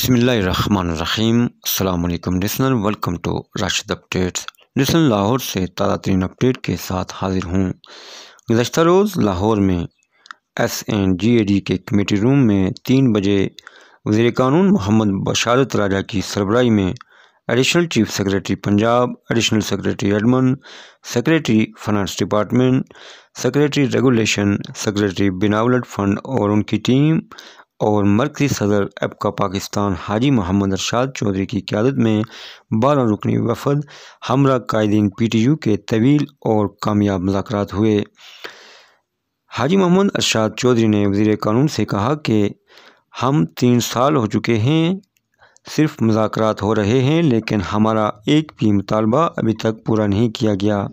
بسم اللہ الرحمن الرحیم السلام علیکم listener welcome to Rashid updates listen Lahore سے تازہ ترین اپڈیٹ کے ساتھ حاضر ہوں۔ گزشتہ روز لاہور میں S N G A D کے کمیٹی روم میں تین بجے وزیر قانون محمد بشارت راجہ کی سربراہی میں additional chief secretary Punjab additional secretary admin secretary finance department secretary regulation secretary benevolent fund اور ان کی ٹیم اور مرکزی صدر ایپکا پاکستان حاجی محمد ارشاد چودھری کی قیادت میں بارہ رکنی وفد ہمراہ قائدین پی ٹی یو کے طویل اور کامیاب مذاکرات ہوئے۔ حاجی محمد ارشاد چودھری نے وزیر قانون سے کہا کہ ہم تین سال ہو چکے ہیں، صرف مذاکرات ہو رہے ہیں، لیکن ہمارا ایک بھی مطالبہ ابھی تک پورا نہیں کیا گیا۔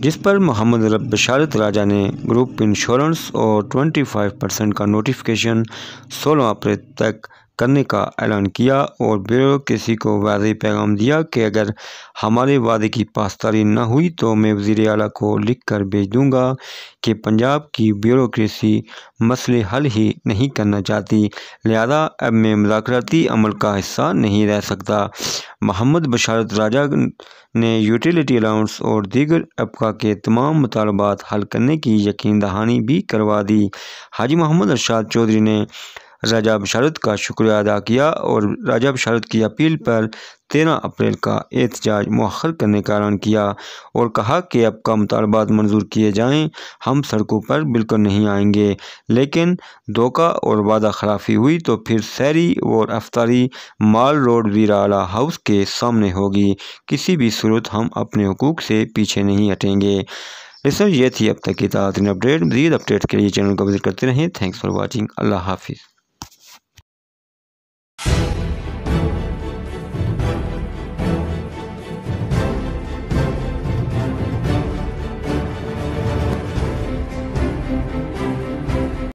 جس پر محمد بشارت راجہ نے گروپ انشورنس اور ٹوئنٹی فائیو پرسنٹ کا نوٹیفکیشن سولہ اپریل تک کرنے کا اعلان کیا اور بیوروکریسی کو واضح پیغام دیا کہ اگر ہمارے وعدے کی پاسداری نہ ہوئی تو میں وزیر اعلیٰ کو لکھ کر بھیج دوں گا کہ پنجاب کی بیوروکریسی مسئلے حل ہی نہیں کرنا چاہتی۔ لہذا اب میں مذاکراتی عمل کا حصہ نہیں رہ سکتا۔ محمد بشارت راجہ نے یوٹیلیٹی الاؤنس اور دیگر ابقا کے تمام مطالبات حل کرنے کی یقین دہانی بھی کروا دی۔ حاجی محمد ارشاد چودھری نے راجہ بشارت کا شکریہ ادا کیا اور راجہ بشارت کی اپیل پر تیرہ اپریل کا احتجاج مؤخر کرنے کا اعلان کیا اور کہا کہ اب کا مطالبات منظور کیے جائیں، ہم سڑکوں پر بالکل نہیں آئیں گے۔ لیکن دھوکہ اور وعدہ خلافی ہوئی تو پھر سیری اور افطاری مال روڈ ویرالا ہاؤس کے سامنے ہوگی۔ کسی بھی صورت ہم اپنے حقوق سے پیچھے نہیں ہٹیں گے۔ لسن یہ تھی اب تک کی تازہ اپڈیٹ، مزید اپڈیٹ کے لیے چینل کو وزٹ کرتے رہیں۔ تھینکس فار واچنگ اللہ حافظ۔